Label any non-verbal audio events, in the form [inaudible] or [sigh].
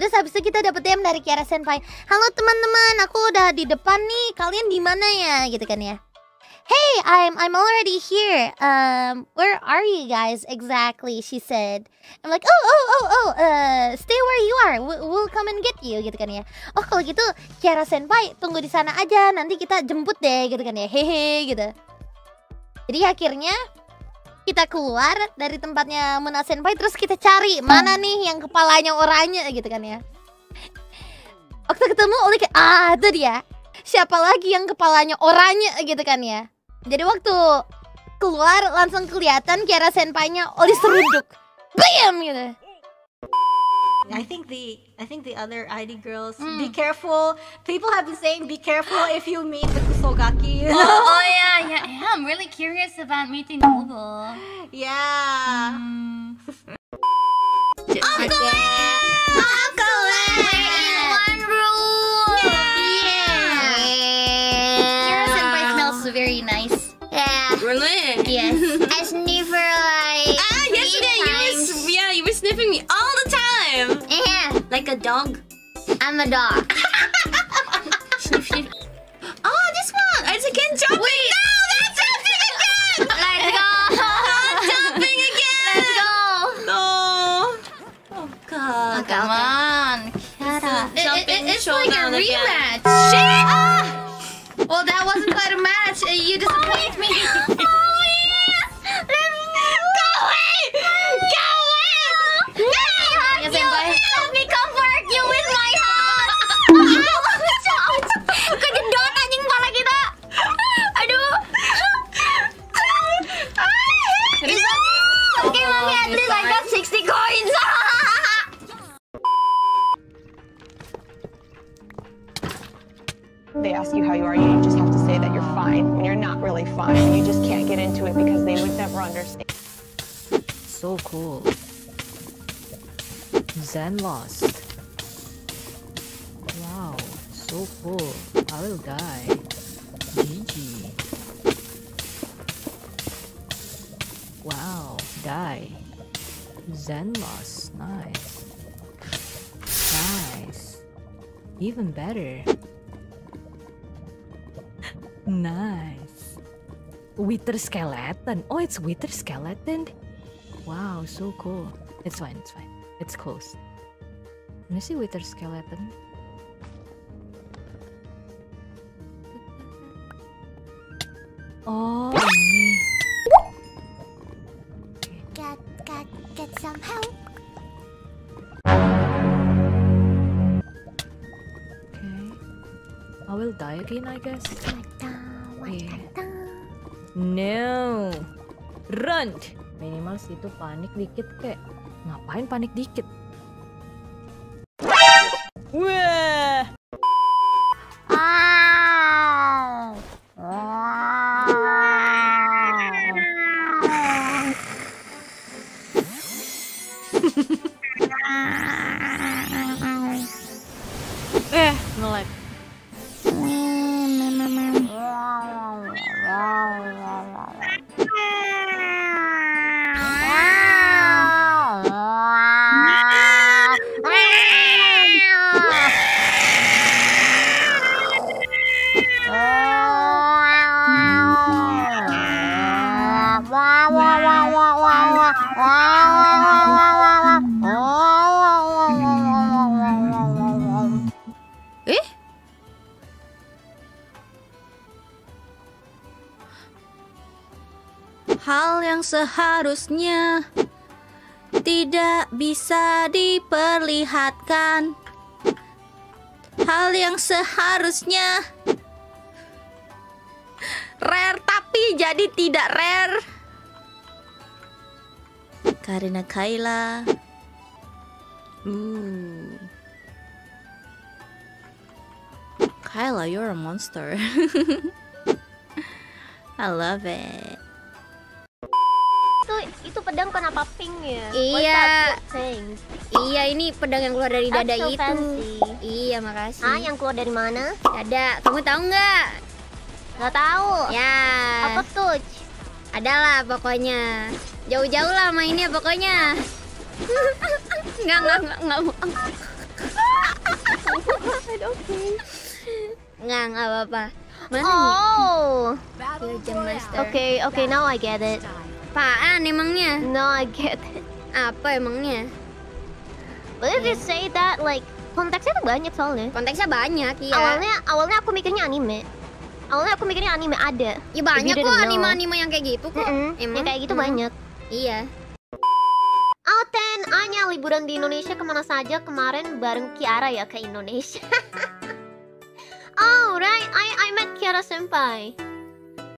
Terus habis itu kita dapet DM dari Kiara Senpai. Halo teman-teman, aku udah di depan nih. Kalian di mana ya? Gitu kan ya. Hey, I'm I'm already here. Um, where are you guys exactly? She said. I'm like, oh oh oh oh, uh, stay where you are. We'll, we'll come and get you, gitu kan ya. Oh kalau gitu, Kiara Senpai tunggu di sana aja. Nanti kita jemput deh, gitu kan ya. Hehe, gitu. Jadi akhirnya kita keluar dari tempatnya Muna Senpai terus kita cari mana nih yang kepalanya oranye gitu kan ya. Waktu ketemu kayak ah itu dia. Siapa lagi yang kepalanya oranye gitu kan ya. Jadi waktu keluar langsung kelihatan Kiara Senpai-nya Oli seruduk. Bam gitu. I think the I think the other ID girls Hmm. be careful. People have been saying be careful if you meet the Kusogaki. You Oh, know? oh really curious about meeting Noble. yeah. [laughs] Mm. Uncle Uncle One rule. Kira Senpai smells very nice. Yeah. Really? Yes. [laughs] I sniff her like Ah, yesterday you were yeah you were sniffing me all the time Yeah. like a dog. I'm a dog. [laughs] Sniff sniff. Oh, this one. It's again jumping. Wait. No, rematch. Shit. Well, that wasn't quite a match. Uh, You disappoint me. [laughs] ask you how you are, you just have to say that you're fine when you're not really fine. You just can't get into it because they would never understand. So cool. Zen lost. Wow, so cool. I will die. GG. Wow, die. Zen lost. Nice. Nice. Even better. Nice. Wither skeleton. Oh, it's wither skeleton. Wow, so cool. It's fine, it's fine. It's close. Let me see wither skeleton. Oh. Will die again, I guess. Yeah. No. Run. Minimal situ panik dikit kek. Ngapain panik dikit? Wah. [laughs] Eh, ngelag. Hal yang seharusnya tidak bisa diperlihatkan. Hal yang seharusnya rare tapi jadi tidak rare. Karena Kayla. Ooh. Kyla, you're a monster. [laughs] I love it. Pedang kenapa pink ya? Iya. Iya, ini pedang yang keluar dari dada so itu. fancy. Iya, makasih. Ah, yang keluar dari mana? Dada. Kamu tahu nggak? Nggak tahu. Ya. Apa tuh? Adalah pokoknya. Jauh-jauh lah mainnya pokoknya. [laughs] Nggak, nggak, nggak, nggak. Nggak, nggak apa-apa. Mana nih? Oh. Your Jam Master. Okay, okay, now I get it. Apaan emangnya? No, I get it. Apa emangnya? But if you say that, like konteksnya tuh banyak soalnya. Konteksnya banyak, iya. Awalnya, awalnya aku mikirnya anime. Awalnya aku mikirnya anime ada. Ya banyak kok anime-anime yang kayak gitu kok. Mm-mm, Emang? yang kayak gitu Mm. banyak. Iya. Alten, Anya liburan di Indonesia ke mana saja kemarin bareng Kiara ya ke Indonesia. [laughs] oh right, I I met Kiara senpai.